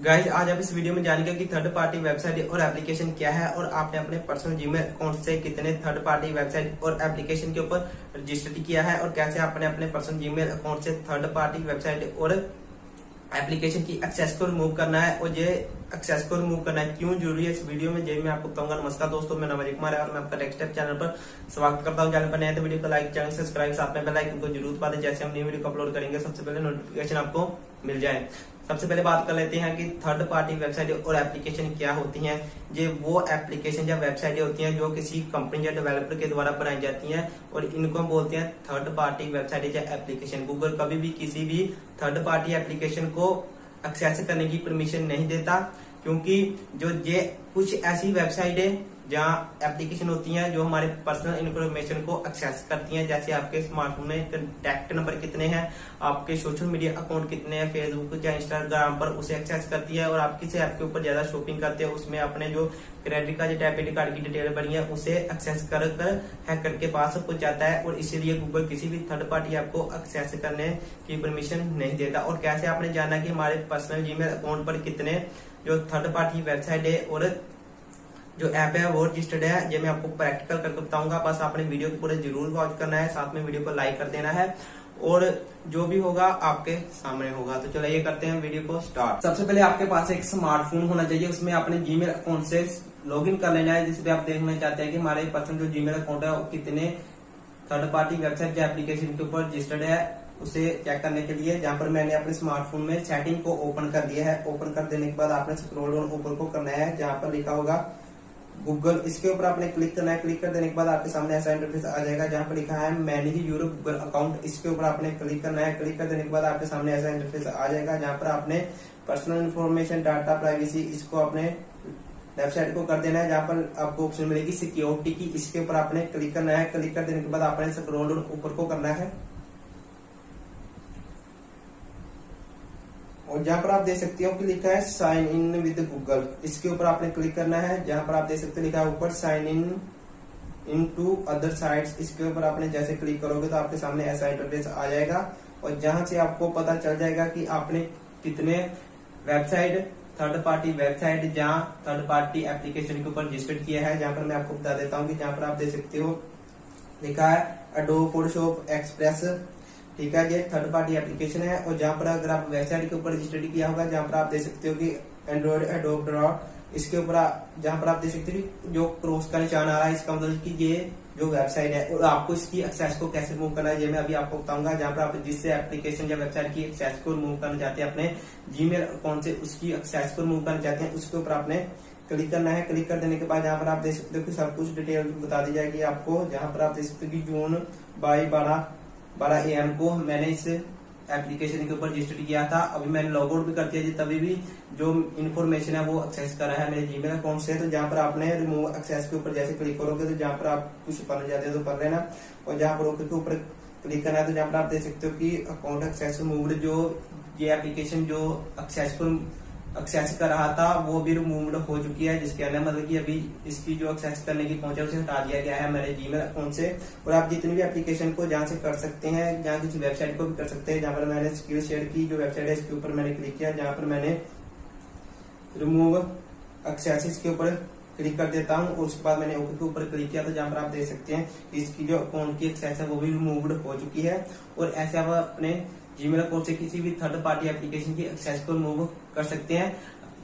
Guys आज आप इस वीडियो में जानेंगे कि थर्ड पार्टी वेबसाइट और एप्लीकेशन क्या है और आपने अपने पर्सनल जीमेल अकाउंट से कितने थर्ड पार्टी वेबसाइट और एप्लीकेशन के ऊपर रजिस्टर्ड किया है और कैसे आपने अपने पर्सनल जीमेल अकाउंट से थर्ड पार्टी वेबसाइट और एप्लीकेशन की एक्सेस को रिमूव करना है और ये एक्सेस को रिमूव करना क्यों ज़रूरी है इस वीडियो में? जय मैं आपको बताऊँगा। नमस्कार दोस्तों, मेरा नाम कुमार है और मैं आपका टेक्सटाइप चैनल पर स्वागत करता हूँ। चैनल पर नए तो वीडियो को लाइक चैनल सब्सक्राइब साथ में बेल को ज़रूर पा दें जैसे हम नई वीडियो को अपलोड करेंगे। सबसे पहले नोटिफिकेशन आपको मिल जाए। सबसे पहले बात कर लेते हैं कि थर्ड पार्टी वेबसाइट और एप्लीकेशन क्या होती हैं। ये वो एप्लीकेशन या वेबसाइटें होती हैं जो किसी कंपनी या डेवलपर के द्वारा बनाई जाती हैं और इनको हम बोलते हैं थर्ड पार्टी वेबसाइट या एप्लीकेशन गूगल कभी भी किसी भी थर्ड पार्टी एप्लीकेशन को एक्सेस करने की परमिशन नहीं देता। क्योंकि जो जे कुछ ऐसी वेबसाइट है जहाँ एप्लीकेशन होती हैं जो हमारे पर्सनल इन्फॉर्मेशन को एक्सेस करती हैं, जैसे आपके स्मार्टफ़ोन में कंटेक्ट नंबर कितने हैं, आपके सोशल मीडिया अकाउंट कितने हैं फेसबुक या इंस्टाग्राम पर उसे एक्सेस करती है और आप किसी ऐप के ऊपर ज़्यादा शॉपिंग करते हैं, उसमें अपने जो क्रेडिट कार्ड या डेबिट कार्ड की डिटेल बनी है, उसे एक्सेस कर कर हैकर के पास पहुँच जाता है और इसीलिए गूगल किसी भी थर्ड पार्टी ऐप को एक्सेस करने की परमिशन नहीं देता। और कैसे आपने जाना कि हमारे पर्सनल जीमेल अकाउंट पर कितने जो थर्ड पार्टी वेबसाइट है और जो ऐप है, वो रजिस्टर्ड है, ये मैं आपको प्रैक्टिकल करके बताऊँगा। बस आपने वीडियो को पूरे ज़रूर वॉच करना है, साथ में वीडियो को लाइक कर देना है और जो भी होगा आपके सामने होगा। तो चलो, ये करते हैं वीडियो को स्टार्ट सबसे पहले आपके पास एक स्मार्टफ़ोन होना चाहिए, उसमें अपने जीमेल अकाउंट से लॉगिन कर लेना है, जिसपे आप देखना चाहते हैं कि हमारे पर्सन जो जीमेल अकाउंट है, वो कितने थर्ड पार्टी वेबसाइट या एप्लीकेशन के ऊपर रजिस्टर्ड है, उसे चेक करने के लिए। जहाँ पर मैंने अपने स्मार्टफ़ोन में सेटिंग को ओपन कर दिया है। ओपन कर देने के बाद आपने स्क्रॉल डाउन ऊपर को करना है, जहाँ पर लिखा होगा गूगल इसके ऊपर आपने क्लिक करना है क्लिक कर देने के बाद आपके सामने ऐसा इंटरफेस आ जाएगा जहाँ पर लिखा है मैनेज यूर गूगल अकाउंट इसके ऊपर आपने क्लिक करना है क्लिक कर देने के बाद आपके सामने ऐसा इंटरफेस आ जाएगा जहाँ पर आपने पर्सनल इन्फॉर्मेशन डाटा प्राइवेसी इसको अपने वेबसाइट को कर देना है, जहाँ पर आपको ऑप्शन मिलेगी सिक्योरिटी की. इसके ऊपर आपने क्लिक करना है क्लिक कर देने के बाद आपने स्क्रॉल ऊपर को करना है। और जहाँ पर आप देख सकते हो कि लिखा है साइन इन विद गूगल। इसके ऊपर आपने क्लिक करना है, जहाँ पर आप देख सकते हो लिखा है ऊपर sign in in to other sites इसके ऊपर आपने जैसे क्लिक करोगे तो आपके सामने ऐसा इंटरफेस आ जाएगा और जहाँ से आपको पता चल जाएगा कि आपने कितने वेबसाइट थर्ड पार्टी वेबसाइट जहाँ थर्ड पार्टी एप्लीकेशन के ऊपर रजिस्टर्ड किया है। जहाँ पर मैं आपको बता देता हूँ कि जहाँ पर आप देख सकते हो, लिखा है अडो फोटोशॉप एक्सप्रेस ठीक है ये थर्ड पार्टी एप्लीकेशन है, और जहाँ पर अगर आप वेबसाइट के ऊपर रजिस्टर्ड किया होगा, जहाँ पर आप देख सकते हो कि एंड्रॉइड एडोप ड्रॉ इसके ऊपर जहाँ पर आप देख सकते हो जो क्रॉस का निशान आ रहा है, इसका मतलब कि ये जो वेबसाइट है, और आपको इसकी एक्सेस को कैसे रिमूव करना है, ये मैं अभी आपको बताऊँगा। जहाँ पर आप जिससे एप्लीकेशन या वेबसाइट की एक्सेस को रिमूव करना चाहते हैं, अपने जीमेल अकाउंट से उसकी एक्सेस को रिमूव करना चाहते हैं, उसके ऊपर आपने क्लिक करना है। क्लिक कर देने के बाद जहाँ पर आप देख सकते हो कि सब कुछ डिटेल बता दी जाएगी आपको। जहाँ पर आप देख सकते हो कि जून बाई बारह बारह ए को मैंने इस एप्लीकेशन के ऊपर रजिस्टर किया था। अभी मैंने लॉग आउट भी कर दिया तभी भी जो इन्फॉर्मेशन है वो एक्सेस कर रहा है मेरे जीमेल अकाउंट से। तो जहाँ पर आपने रिमूव एक्सेस के ऊपर जैसे क्लिक करोगे तो जहाँ पर आप कुछ पढ़ना चाहते हो तो पढ़ लेना। और जहाँ पर ओके के ऊपर क्लिक करना है तो जहाँ पर आप देख सकते हो कि अकाउंट एक्सेस रिमूव्ड जो ये एप्लीकेशन जो एक्सेसफुल एक्सेस कर रहा था, वो भी रिमूव्ड हो चुकी है, जिसके अंदर मतलब कि अभी इसकी जो एक्सेस करने की पहुँच है, उसे हटा दिया गया है मेरे जीमेल अकाउंट से। और आप जितनी भी एप्लीकेशन को जहाँ से कर सकते हैं, जहाँ किसी वेबसाइट को भी कर सकते हैं, जहाँ पर मैंने स्किल शेयर की, जो वेबसाइट है, इसके ऊपर मैंने क्लिक किया, जहाँ पर मैंने रिमूव एक्सेस के ऊपर क्लिक कर देता हूँ। और उसके बाद मैंने ओके के ऊपर क्लिक किया तो जहाँ पर आप देख सकते हैं, इसकी जो अकाउंट की एक्सेस है, वो भी रिमूव्ड हो चुकी है। और ऐसे आप अपने जीमेल अकाउंट से किसी भी थर्ड पार्टी एप्लीकेशन की एक्सेस को रिमूव कर सकते हैं।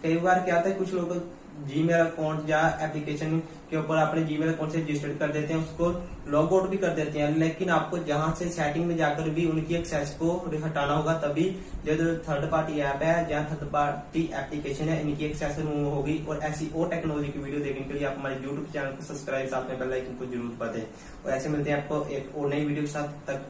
कई बार क्या होता है, कुछ लोग जीमेल अकाउंट या एप्लीकेशन के ऊपर अपने जीमेल अकाउंट से रजिस्टर कर देते हैं, उसको लॉग आउट भी कर देते हैं। लेकिन आपको जहाँ से सेटिंग में जाकर भी उनकी एक्सेस को हटाना होगा, तभी जो थर्ड पार्टी ऐप है जहाँ थर्ड पार्टी एप्लीकेशन है, इनकी एक्सेस रिमूव होगी। और ऐसी और टेक्नोलॉजी की वीडियो देखने के लिए आप हमारे यूट्यूब चैनल को सब्सक्राइब साथ में बेल आइकन को ज़रूर बते और ऐसे मिलते हैं आपको एक और नई वीडियो के साथ। तक